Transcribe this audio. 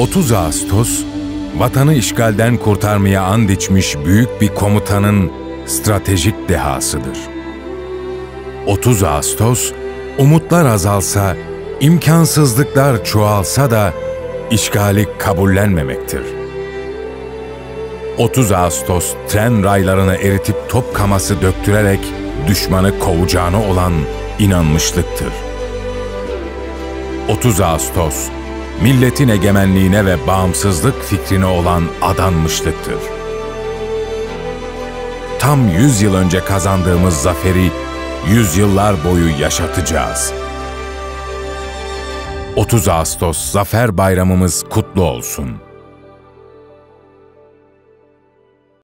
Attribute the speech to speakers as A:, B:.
A: 30 Ağustos, vatanı işgalden kurtarmaya and içmiş büyük bir komutanın stratejik dehasıdır. 30 Ağustos, umutlar azalsa, imkansızlıklar çoğalsa da işgali kabullenmemektir. 30 Ağustos tren raylarını eritip top kaması döktürerek düşmanı kovacağına olan inanmışlıktır. 30 Ağustos, milletin egemenliğine ve bağımsızlık fikrine olan adanmışlıktır. Tam 100 yıl önce kazandığımız zaferi yüzyıllar boyu yaşatacağız. 30 Ağustos Zafer Bayramımız kutlu olsun.